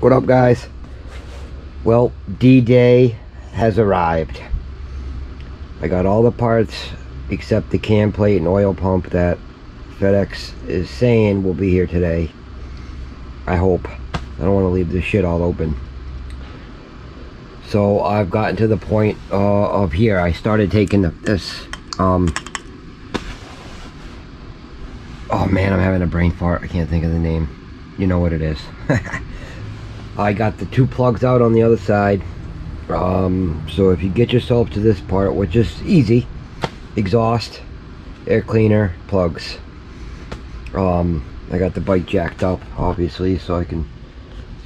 What up, guys? Well, D-Day has arrived. I got all the parts except the cam plate and oil pump that FedEx is saying will be here today. I hope. I don't want to leave this shit all open. So I've gotten to the point uh, of here. I started taking this. Um, oh man, I'm having a brain fart. I can't think of the name. You know what it is. I got the two plugs out on the other side. Um, so if you get yourself to this part, which is easy, exhaust, air cleaner, plugs. Um, I got the bike jacked up, obviously, so I can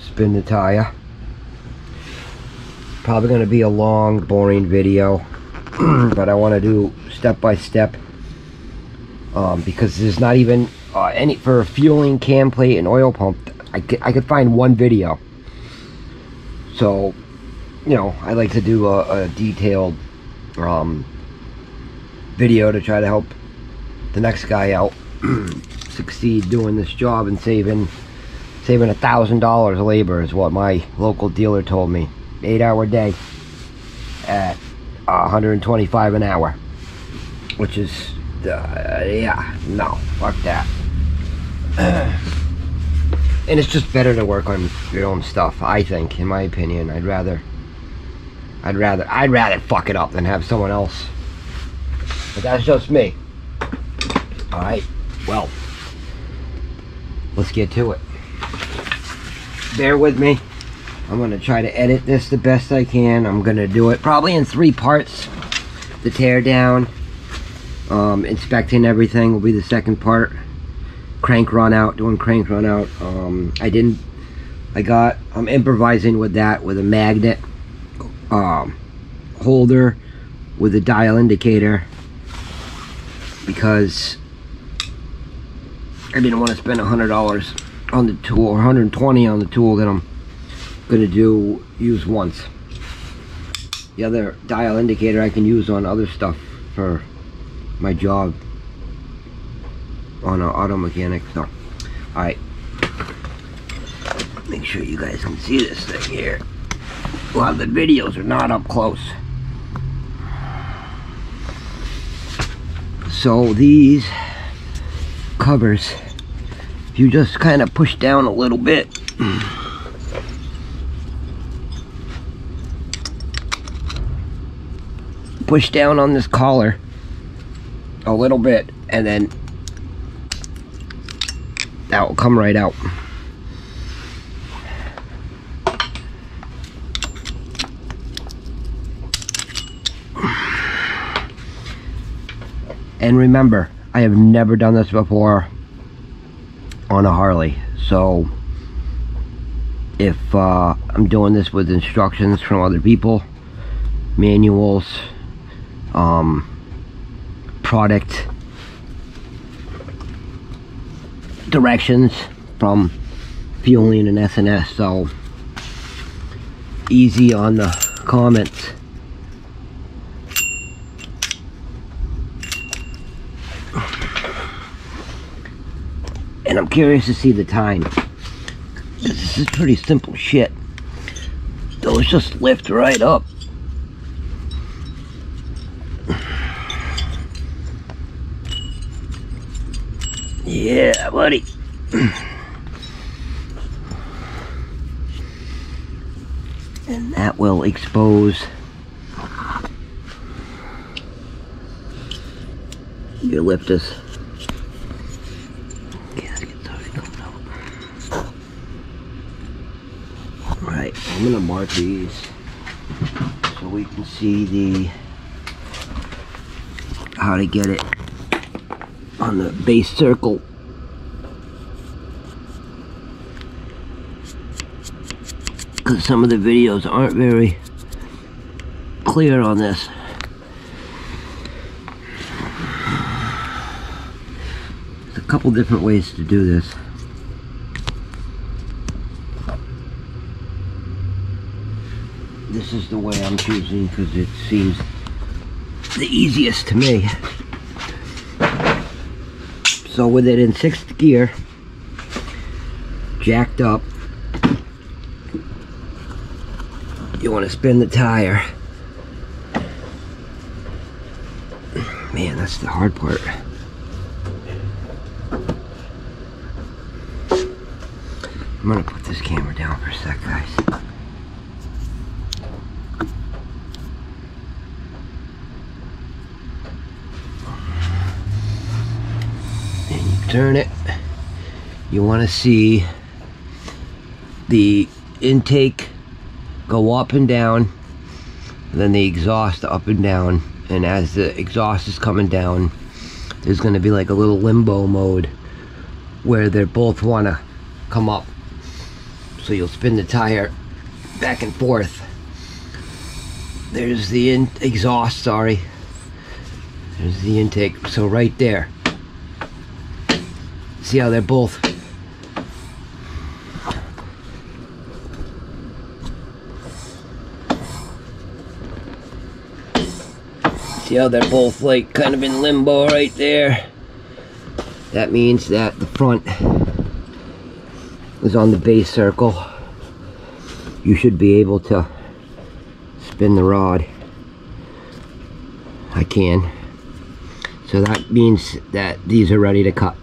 spin the tire. Probably going to be a long, boring video, but I want to do step by step um, because there's not even uh, any for Feuling cam plate and oil pump. I could, I could find one video. So, you know, I like to do a, a detailed um, video to try to help the next guy out succeed doing this job and saving saving a thousand dollars labor is what my local dealer told me. Eight hour day at 125 an hour which is uh, yeah no fuck that and it's just better to work on your own stuff I think in my opinion I'd rather I'd rather I'd rather fuck it up than have someone else but that's just me all right well let's get to it bear with me I'm gonna try to edit this the best I can. I'm gonna do it probably in three parts. The tear down, um, inspecting everything will be the second part. Crank run out, doing crank run out. Um, I didn't, I got, I'm improvising with that with a magnet um, holder with a dial indicator because I didn't want to spend a hundred dollars on the tool or 120 on the tool that I'm gonna do use once the other dial indicator I can use on other stuff for my job on an auto mechanic so alright. Make sure you guys can see this thing here. A lot of the videos are not up close. So these covers if you just kind of push down a little bit. Push down on this collar a little bit and then will come right out. And remember, I have never done this before on a Harley. So if uh, I'm doing this with instructions from other people, manuals, um, product directions from Feuling and S&S so easy on the comments. And I'm curious to see the time. This is pretty simple shit. Those just lift right up. Yeah, buddy. and that will expose lifters. Alright, I'm gonna mark these so we can see the how to get it on the base circle. Some of the videos aren't very clear on this. There's a couple different ways to do this. This is the way I'm choosing because it seems the easiest to me. So with it in sixth gear, jacked up, you want to spin the tire. Man, that's the hard part. I'm gonna put this camera down for a sec, guys. And you turn it. You want to see the intake go up and down, then the exhaust up and down. And as the exhaust is coming down, there's going to be like a little limbo mode where they both want to come up. So you'll spin the tire back and forth. There's the exhaust, sorry. There's the intake. So right there. See how they're both See how they're both like kind of in limbo right there? That means that the front is on the base circle. You should be able to spin the rod. I can. So that means that these are ready to cut.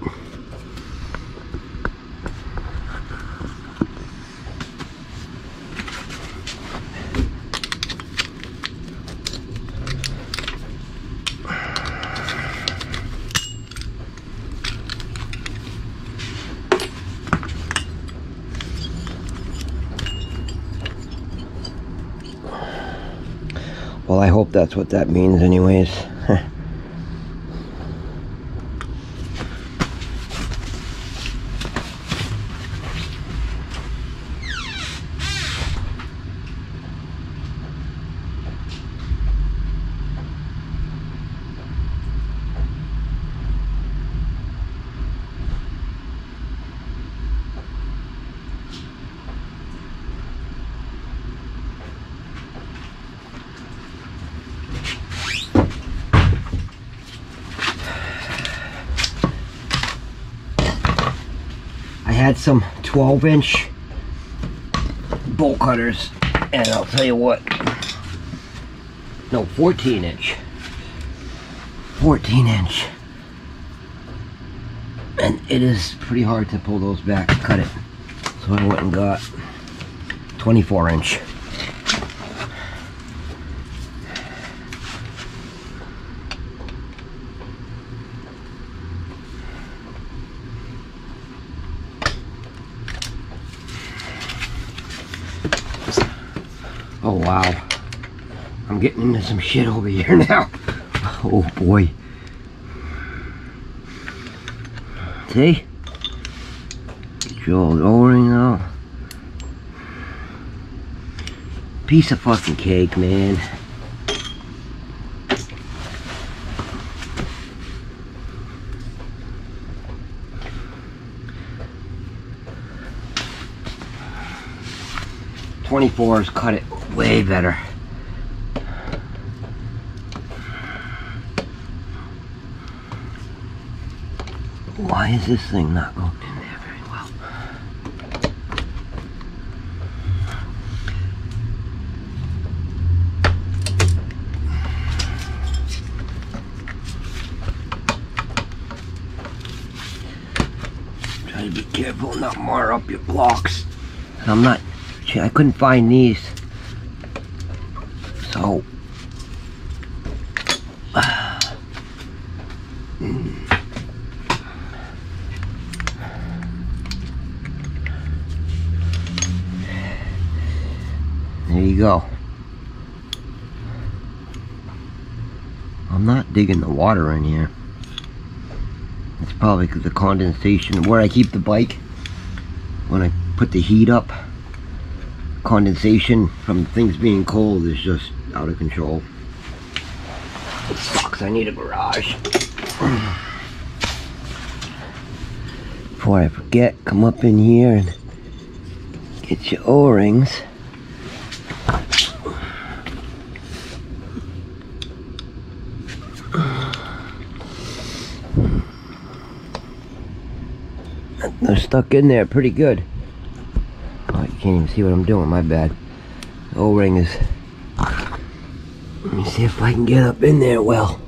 That's what that means anyways. I had some 12 inch bolt cutters and I'll tell you what. No 14 inch 14 inch and it is pretty hard to pull those back and cut it. So I went and got 24 inch Oh wow. I'm getting into some shit over here now. Oh boy. See? Get your old O-ring. Piece of fucking cake, man. Twenty-fours cut it way better. Why is this thing not going in there very well? Try to be careful not mar up your blocks. I'm not, I couldn't find these. So, there you go. I'm not digging the water in here. It's probably because the condensation, where I keep the bike, when I put the heat up, condensation from things being cold is just out of control. It sucks, I need a garage. Before I forget, come up in here and get your O-rings. They're stuck in there pretty good. Oh, you can't even see what I'm doing, my bad. O-ring is. Let me see if I can get up in there well.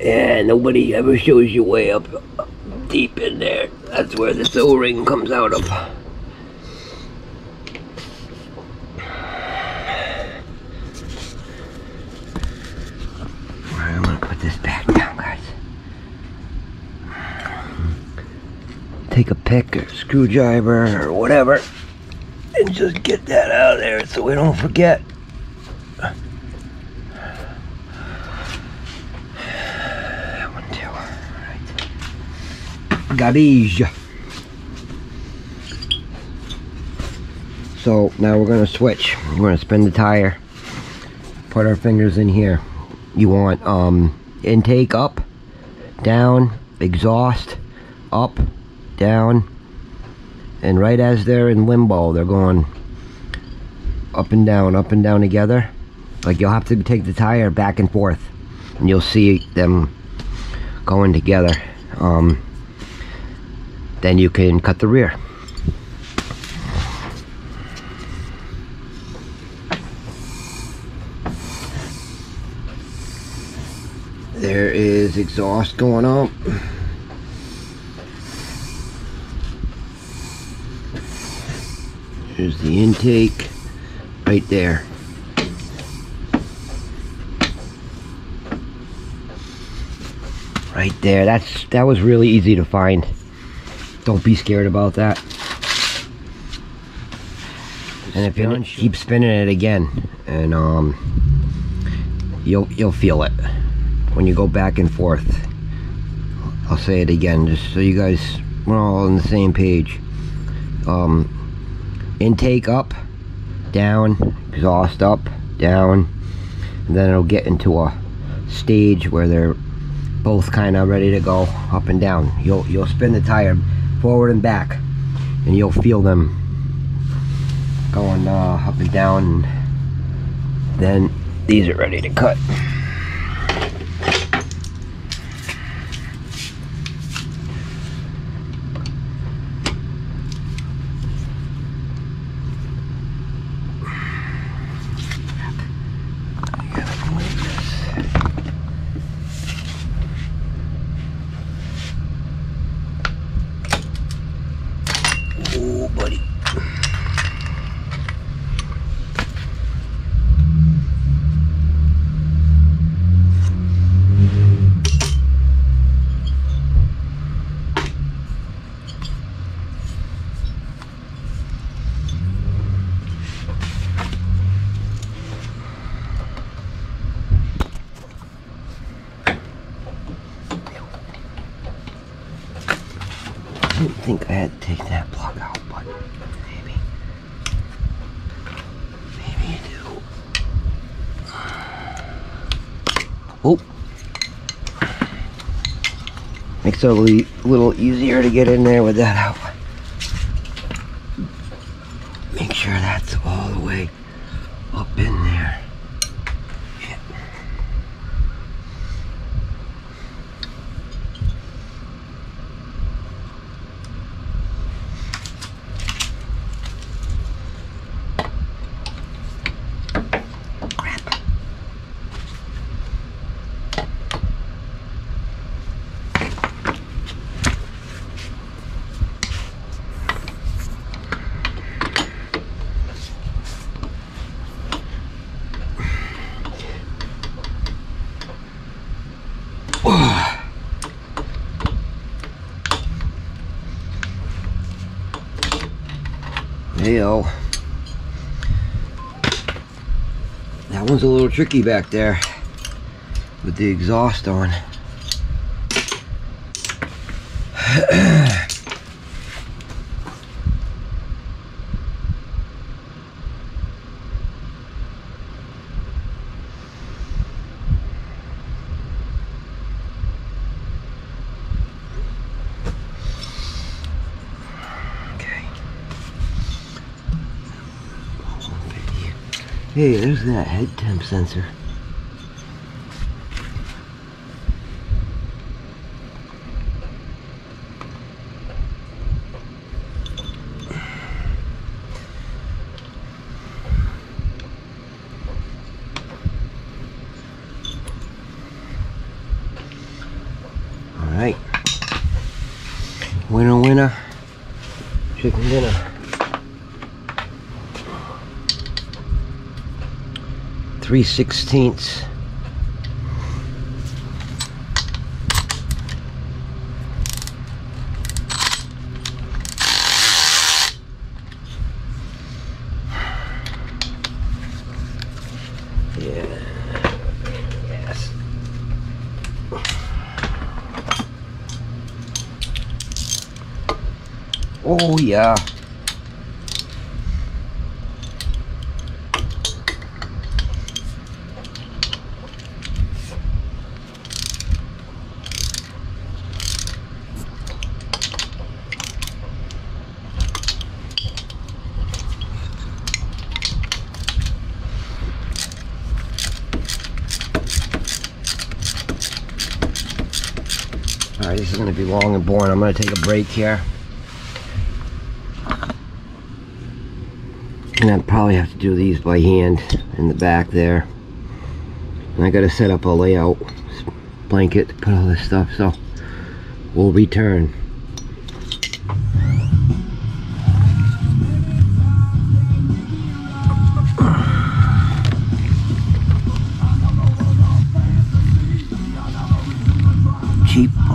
Yeah, nobody ever shows you way up deep in there. That's where this O-ring comes out of. Alright, I'm gonna put this back down, guys. Take a pick or screwdriver or whatever and just get that out of there so we don't forget. One too. Alright. Garbage. So now we're gonna switch. We're gonna spin the tire. Put our fingers in here. You want um intake up, down, exhaust, up, down, and right as they're in limbo, they're going up and down, up and down together. Like you'll have to take the tire back and forth, and you'll see them going together. Um, then you can cut the rear. There is exhaust going up. There's the intake right there. Right there. That's that was really easy to find. Don't be scared about that. And if you don't keep spinning it again and um you'll you'll feel it when you go back and forth. I'll say it again just so you guys we're all on the same page. Um intake up, down, exhaust up, down, and then it'll get into a stage where they're both kind of ready to go up and down. You'll you'll spin the tire forward and back, and you'll feel them going uh, up and down. And then these are ready to cut. Oh, buddy. I didn't think I had to take that plug out, but maybe. Maybe you do. Oh. Little, little easier to get in there with that out. Make sure that's all the way up in there. Yeah. Crap. Heyo. That one's a little tricky back there with the exhaust on. Okay. Hey, there's that head temp sensor. 3 sixteenths. Oh yeah. Going to be long and boring. I'm going to take a break here. And I probably have to do these by hand in the back there. And I got to set up a layout blanket to put all this stuff. So we'll return.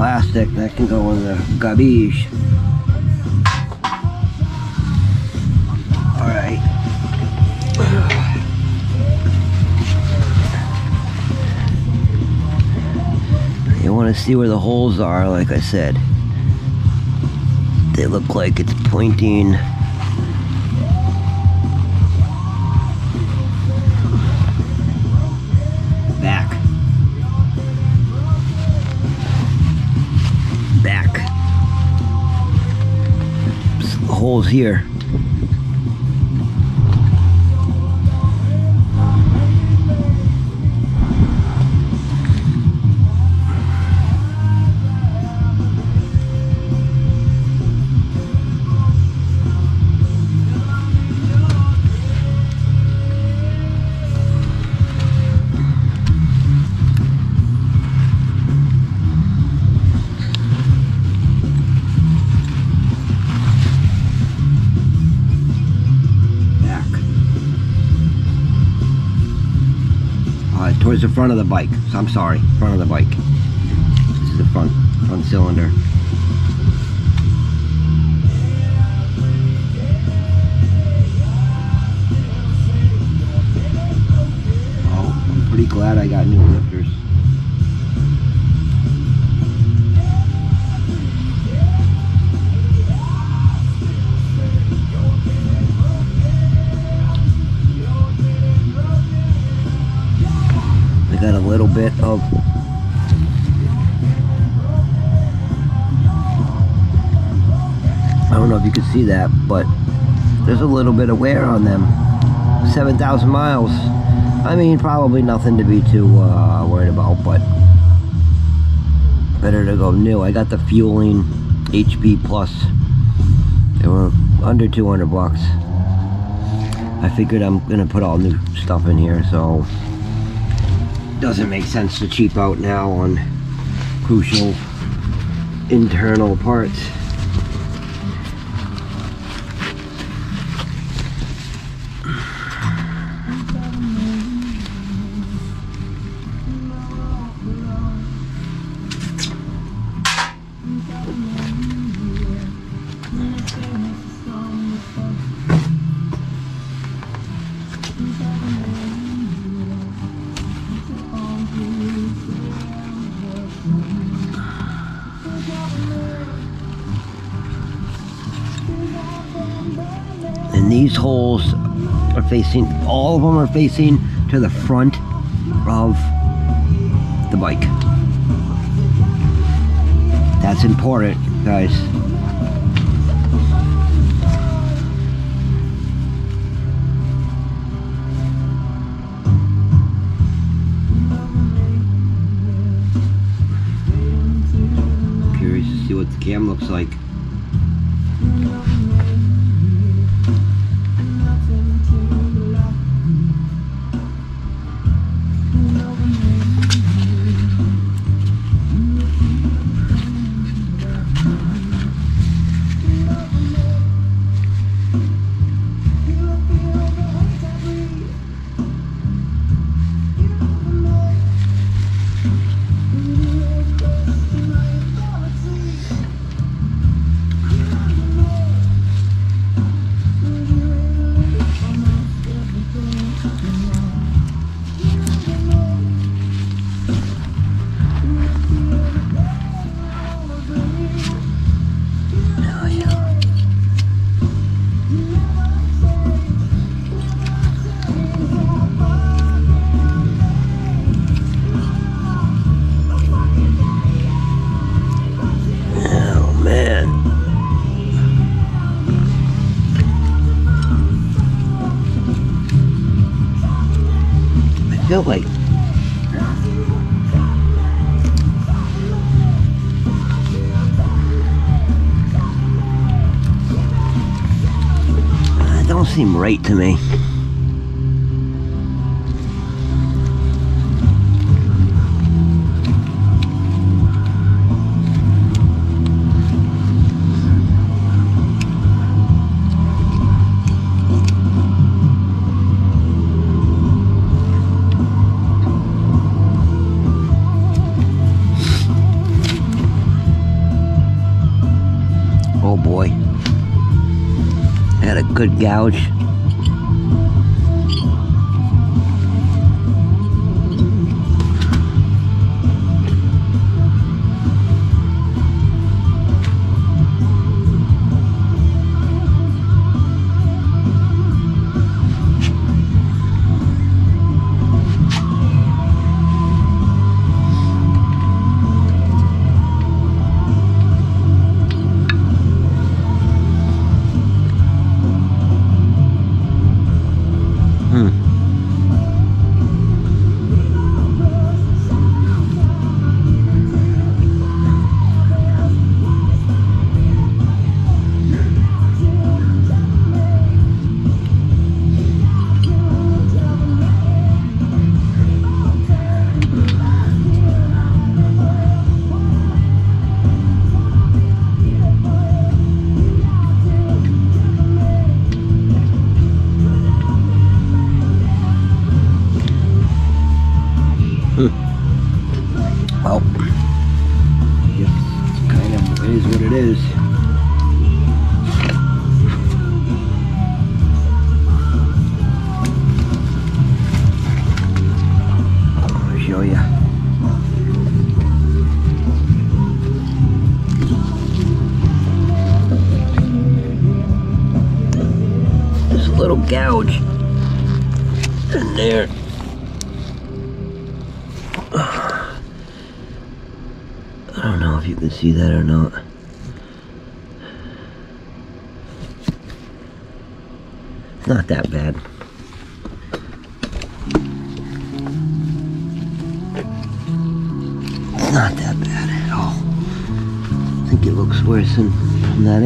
Plastic that can go in the garbage. Alright. You want to see where the holes are, like I said. They look like it's pointing here. The front of the bike. So I'm sorry, front of the bike. This is the front front cylinder. Oh, I'm pretty glad I got new see that, but there's a little bit of wear on them. 7,000 miles. I mean, probably nothing to be too uh, worried about, but better to go new. I got the Feuling HP Plus. They were under 200 bucks. I figured I'm gonna put all new stuff in here, so doesn't make sense to cheap out now on crucial internal parts. These holes facing, all of them are facing to the front of the bike. That's important, guys. Curious to see what the cam looks like. Seem right to me. Good gouge.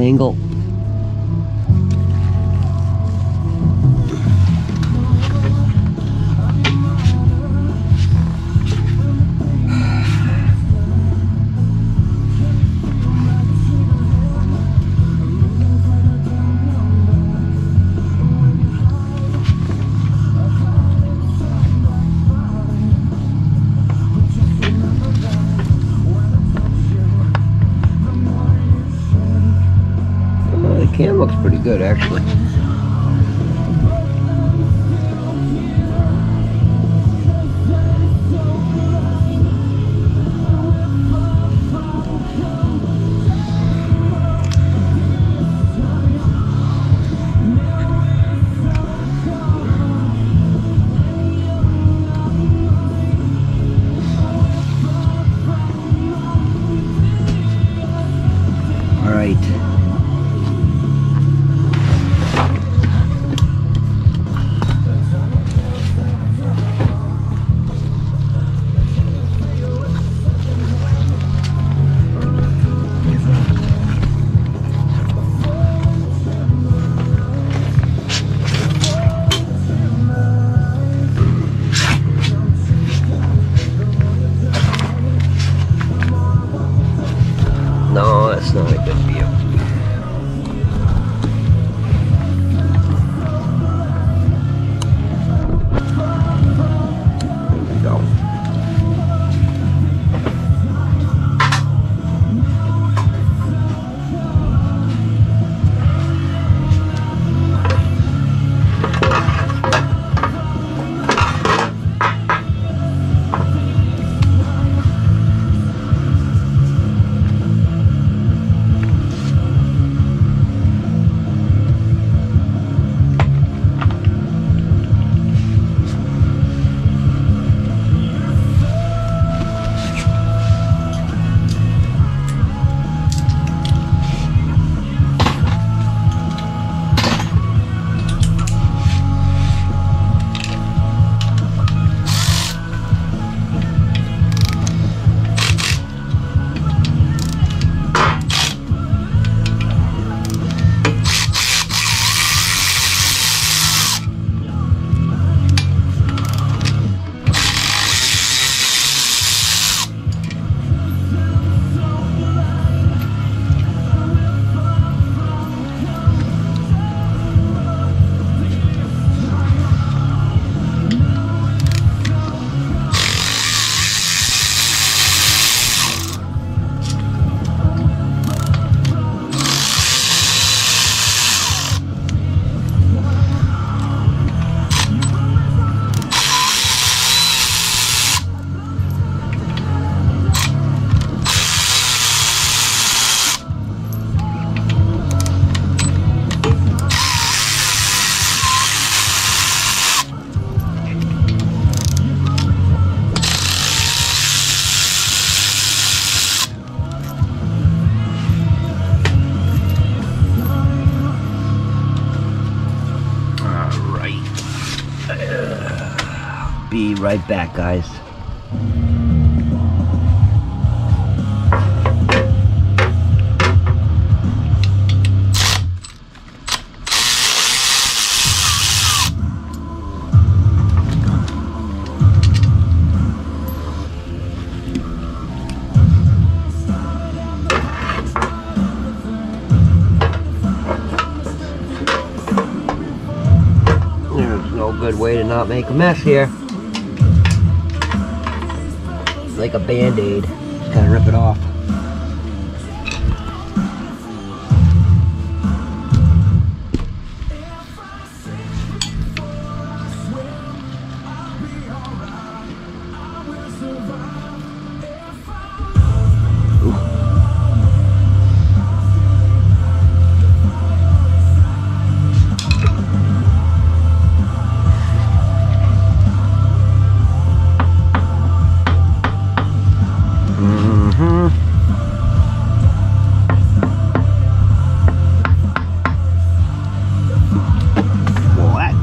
Angle. Good actually. Right back, guys. There's no good way to not make a mess here. Like a band-aid. Just gotta rip it off.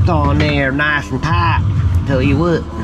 On there nice and tight. Tell you what.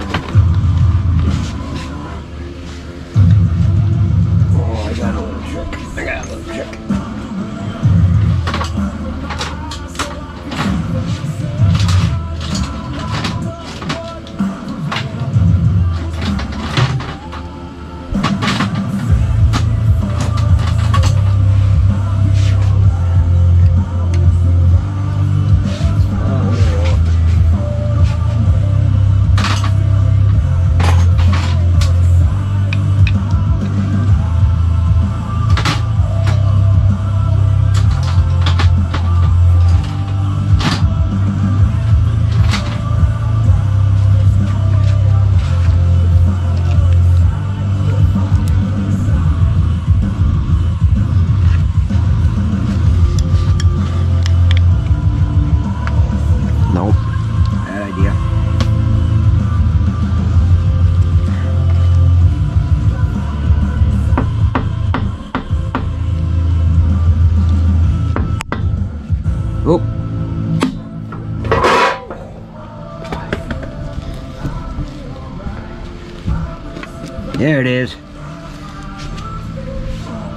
There it is.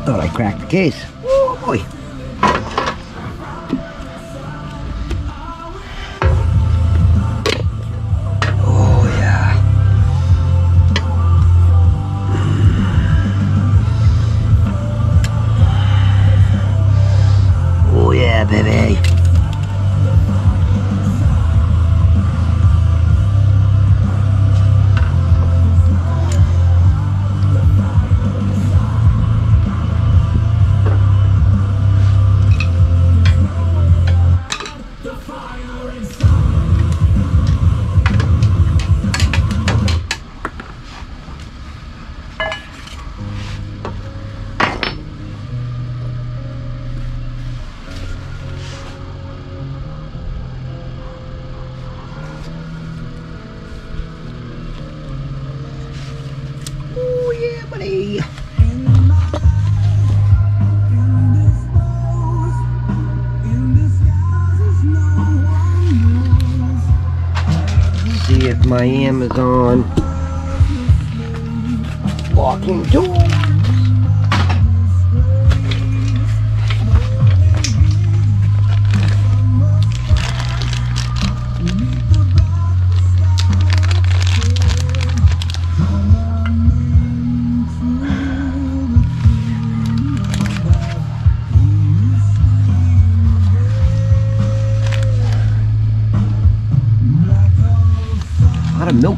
Thought I cracked the case.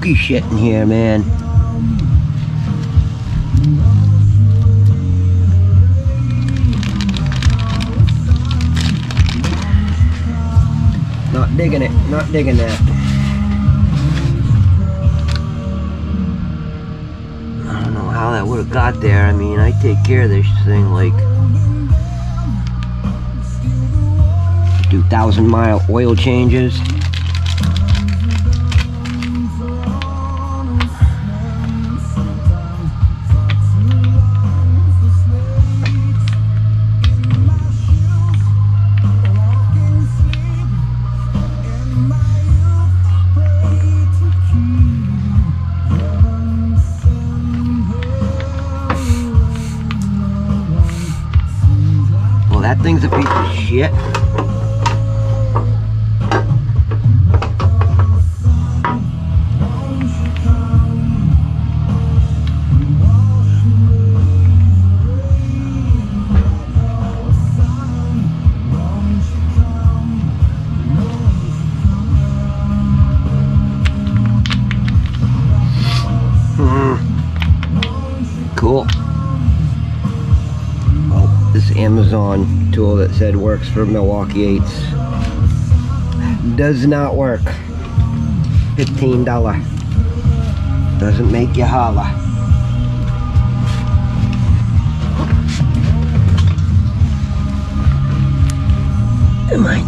Milky shit in here, man. Not digging it, not digging that. I don't know how that would have got there. I mean, I take care of this thing like do thousand mile oil changes. Shit. That said works for Milwaukee 8s does not work. $15. Doesn't make you holla. Am I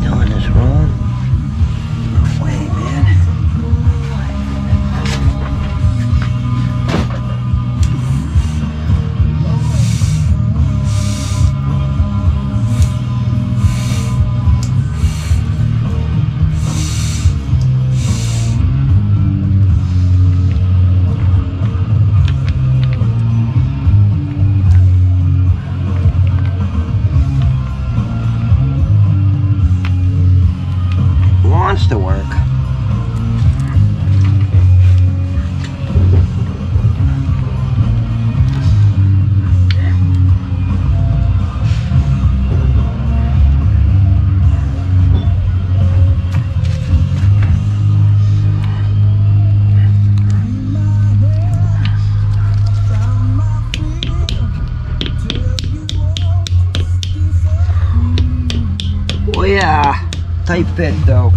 tight fit though.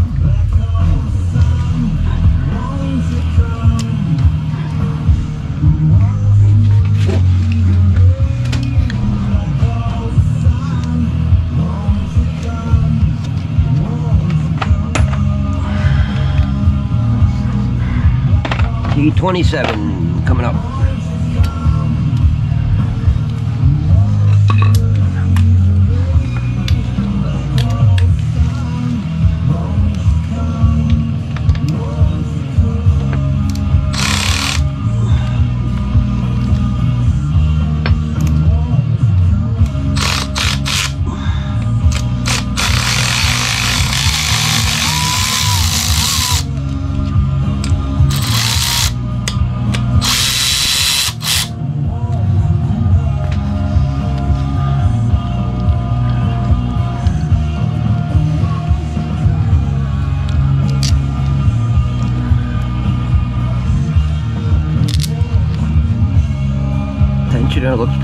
T27 coming up.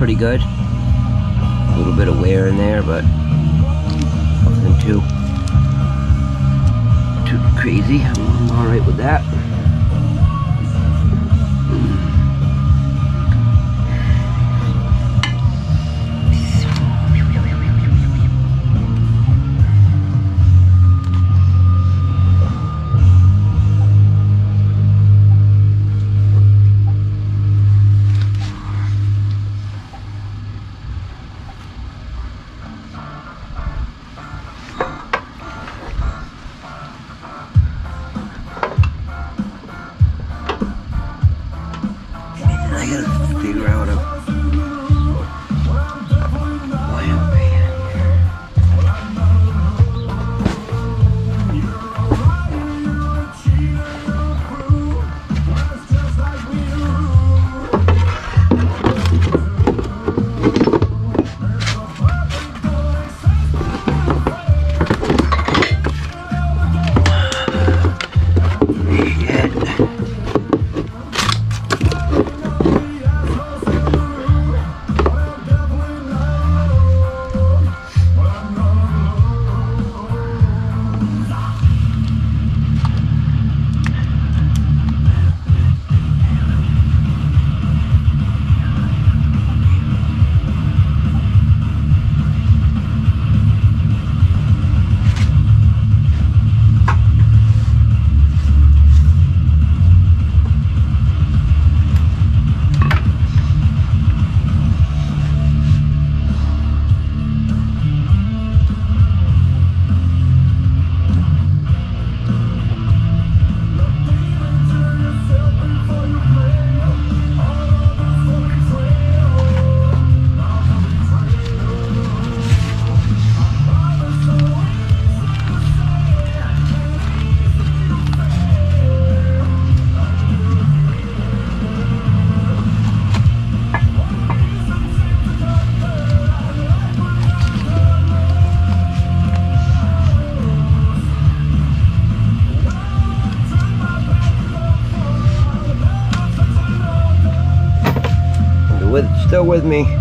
Pretty good. A little bit of wear in there, but nothing too too crazy. I'm all right with that. With me?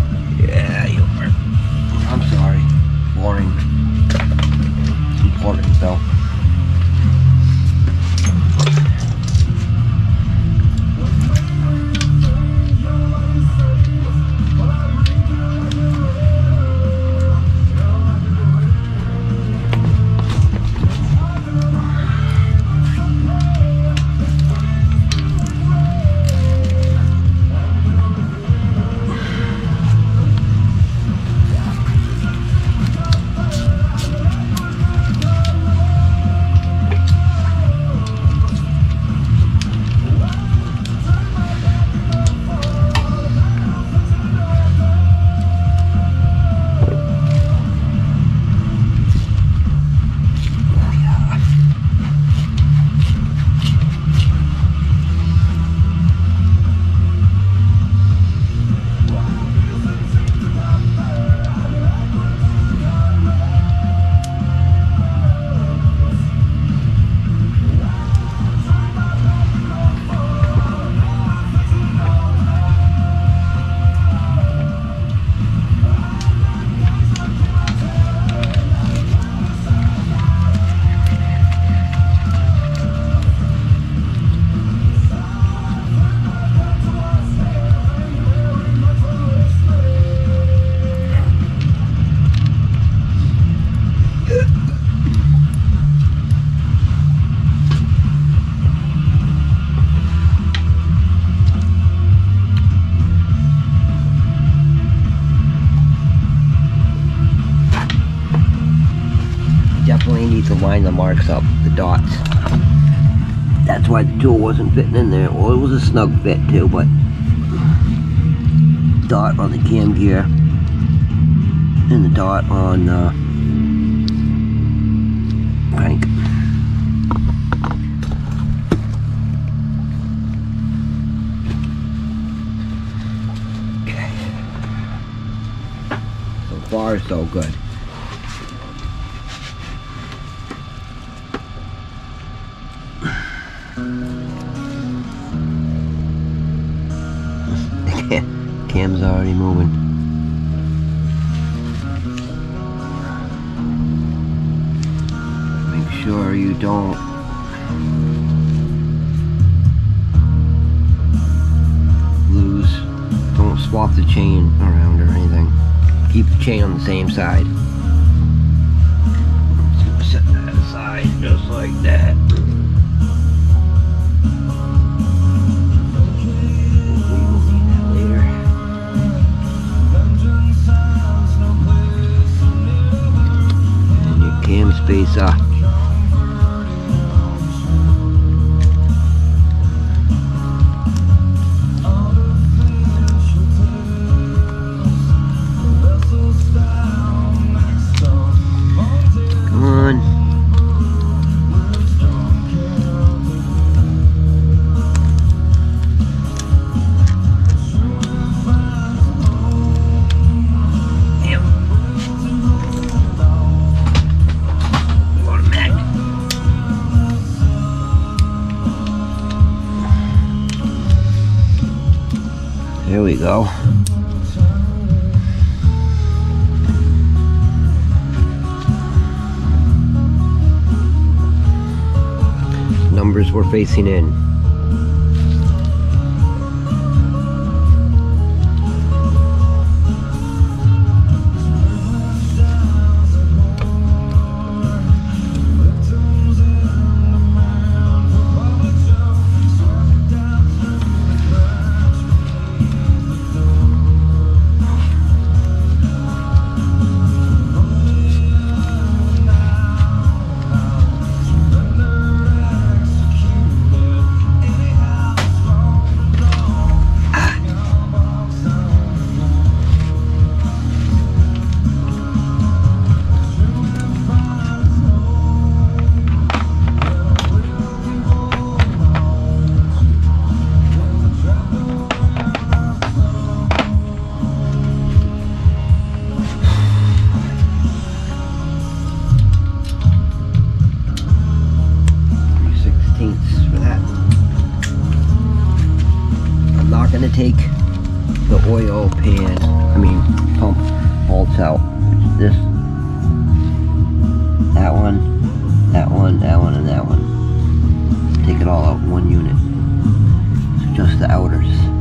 Line the marks up, the dots. That's why the tool wasn't fitting in there. Well, it was a snug fit too, but dot on the cam gear and the dot on uh, crank. Okay. So far, so good. On the same side. Go. Numbers we're facing in. Take the oil pan, I mean pump bolts out. This, that one, that one, that one, and that one. Take it all out one unit. So just the outers.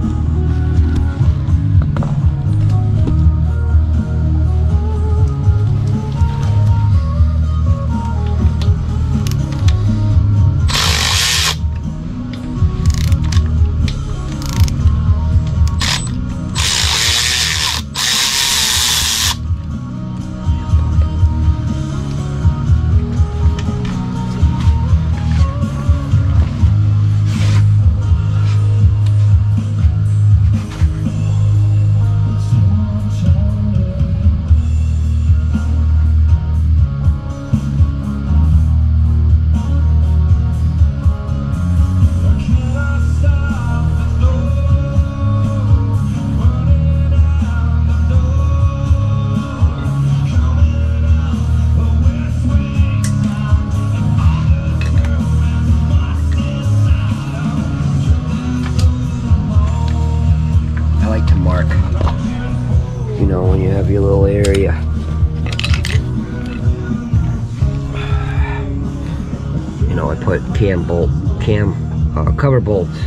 Cam bolt, cam uh, cover bolts,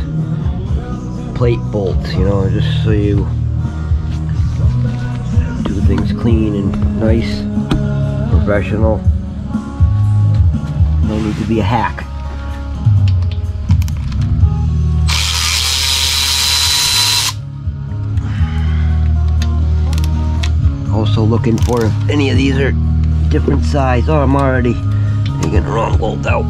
plate bolts, you know, just so you do things clean and nice, professional. No need to be a hack. Also looking for if any of these are different size. Oh, I'm already taking the wrong bolt out.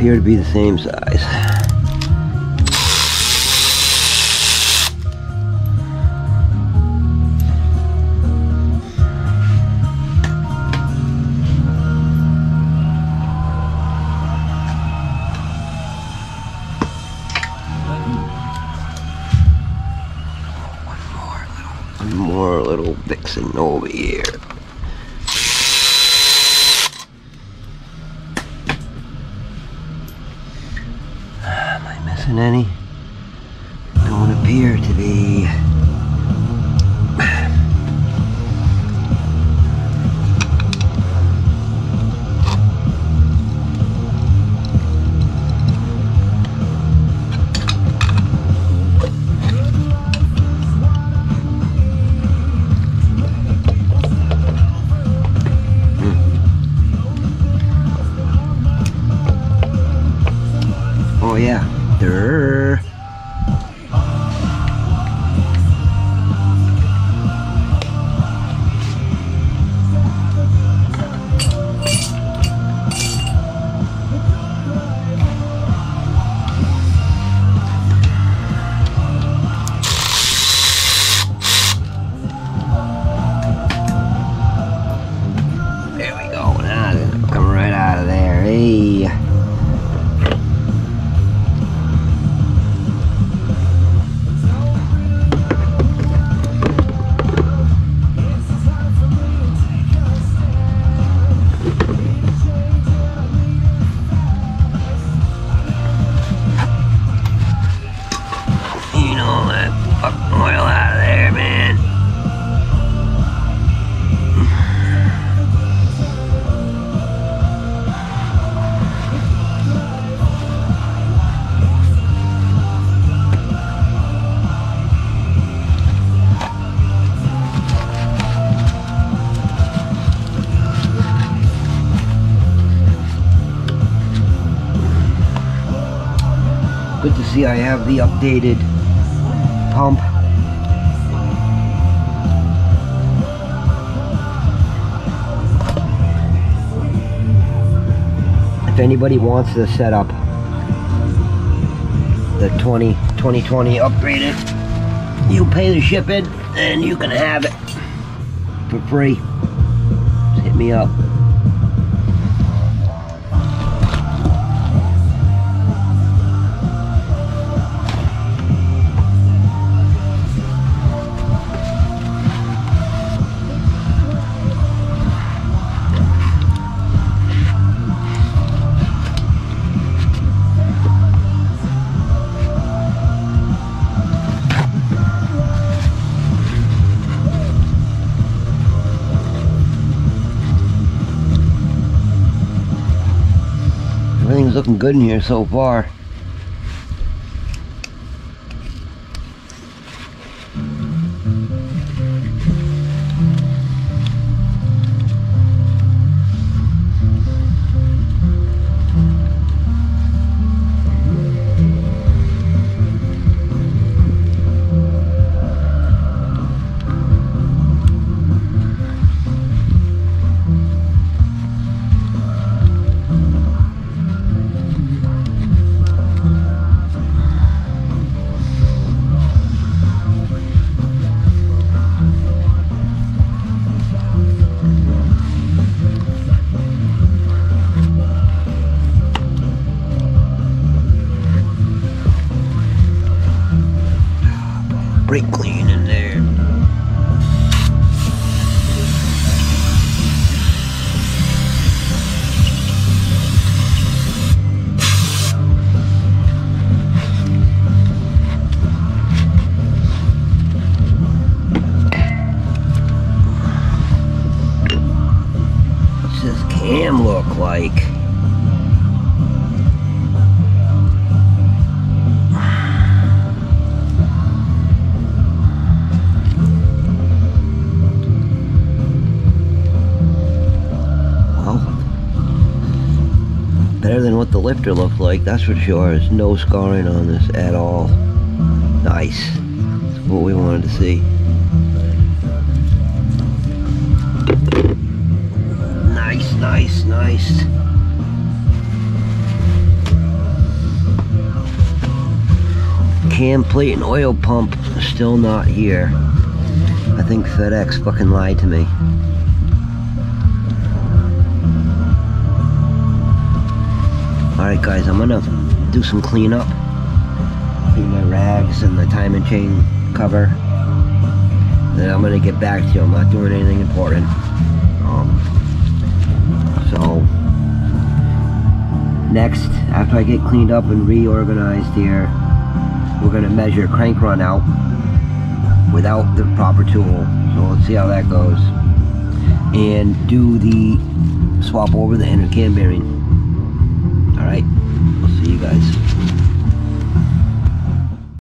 Appear to be the same size. One more little vixen over here. Am I have the updated pump. If anybody wants to set up the 20 2020 upgraded, you pay the shipping and you can have it for free. Just hit me up. Looking good in here so far. Lifter looked like, that's for sure. There's no scarring on this at all. Nice. That's what we wanted to see. Nice, nice, nice. Cam plate and oil pump still not here. I think FedEx fucking lied to me. Alright guys, I'm gonna do some cleanup. Clean my rags and the timing chain cover. Then I'm gonna get back to you. I'm not doing anything important. Um, so, next, after I get cleaned up and reorganized here, we're gonna measure crank run out without the proper tool. So let's see how that goes. And do the swap over the inner cam bearing.